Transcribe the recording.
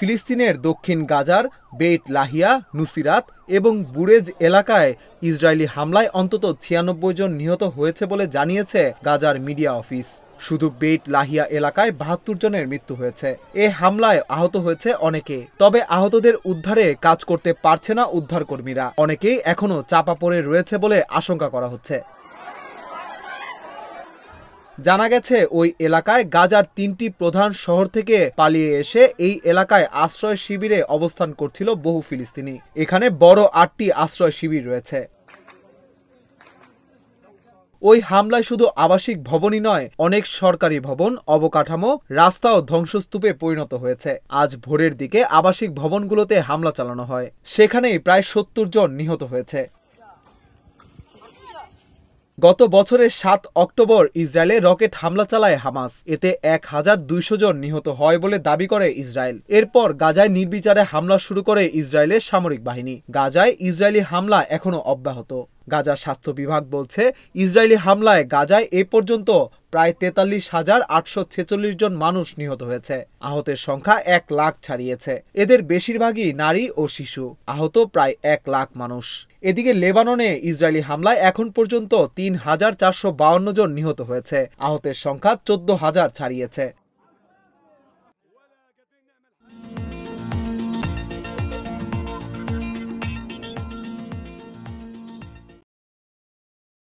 ফিলিস্তিনের দক্ষিণ গাজার বেইট লাহিয়া, নুসিরাত এবং বুরেজ এলাকায় ইসরায়েলি হামলায় অন্তত ছিয়ানব্বই জন নিহত হয়েছে বলে জানিয়েছে গাজার মিডিয়া অফিস। শুধু বেইট লাহিয়া এলাকায় বাহাত্তর জনের মৃত্যু হয়েছে। এ হামলায় আহত হয়েছে অনেকে। তবে আহতদের উদ্ধারে কাজ করতে পারছে না উদ্ধারকর্মীরা। অনেকেই এখনও চাপা পড়ে রয়েছে বলে আশঙ্কা করা হচ্ছে। জানা গেছে, ওই এলাকায় গাজার তিনটি প্রধান শহর থেকে পালিয়ে এসে এই এলাকায় আশ্রয় শিবিরে অবস্থান করছিল বহু ফিলিস্তিনি। এখানে বড় আটটি আশ্রয় শিবির রয়েছে। ওই হামলায় শুধু আবাসিক ভবনই নয়, অনেক সরকারি ভবন, অবকাঠামো, রাস্তাও ধ্বংসস্তূপে পরিণত হয়েছে। আজ ভোরের দিকে আবাসিক ভবনগুলোতে হামলা চালানো হয়। সেখানেই প্রায় সত্তর জন নিহত হয়েছে। গত বছরের সাত অক্টোবর ইসরায়েলে রকেট হামলা চালায় হামাস। এতে এক হাজার দুইশো জন নিহত হয় বলে দাবি করে ইসরায়েল। এরপর গাজায় নির্বিচারে হামলা শুরু করে ইসরায়েলের সামরিক বাহিনী। গাজায় ইসরায়েলি হামলা এখনও অব্যাহত। গাজার স্বাস্থ্য বিভাগ বলছে, ইসরায়েলি হামলায় গাজায় এ পর্যন্ত প্রায় তেতাল্লিশ হাজার আটশো ছেচল্লিশ জন মানুষ নিহত হয়েছে। আহতের সংখ্যা এক লাখ ছাড়িয়েছে। এদের বেশিরভাগই নারী ও শিশু। আহত প্রায় এক লাখ মানুষ। এদিকে লেবাননে ইসরায়েলি হামলায় এখন পর্যন্ত তিন হাজার চারশো বাউন্ন জন নিহত হয়েছে। আহতের সংখ্যা চোদ্দ হাজার ছাড়িয়েছে।